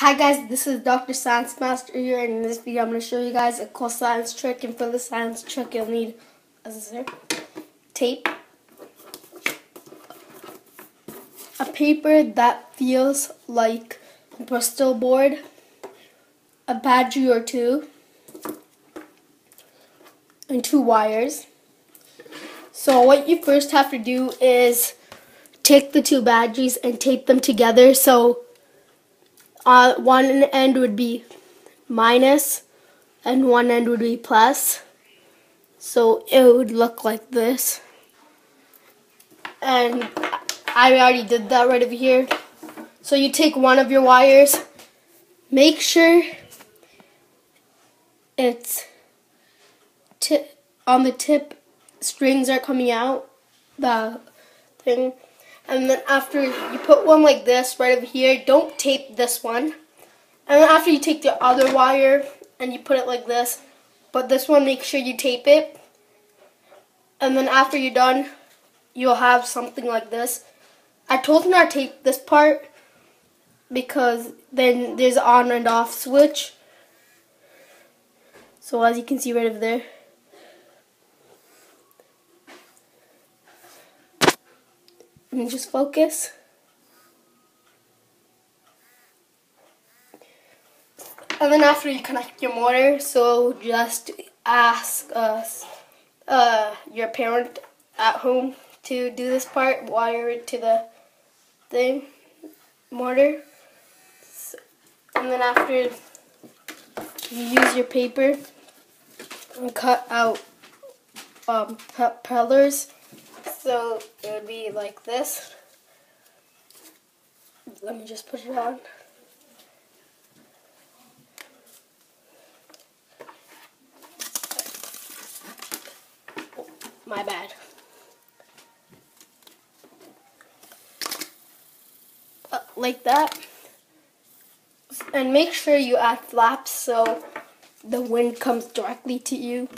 Hi guys, this is Dr. Science Master here and in this video I'm going to show you guys a cool science trick and for the science trick you'll need a tape, a paper that feels like Bristol board, a badgie or two, and two wires. So what you first have to do is take the two badgies and tape them together so uh, one end would be minus and one end would be plus. So it would look like this. And I already did that right over here. So you take one of your wires, make sure it's on the tip strings are coming out, the thing. And then after you put one like this right over here, don't tape this one. And then after you take the other wire and you put it like this, but this one make sure you tape it. And then after you're done, you'll have something like this. I told him to tape this part because then there's on and off switch. So as you can see right over there. And just focus. And then after you connect your motor, so just ask us, uh, your parent at home to do this part, wire it to the thing, motor. So, and then after you use your paper and cut out um, propellers so it would be like this. Let me just put it on. my bad. Uh, like that. And make sure you add flaps so the wind comes directly to you.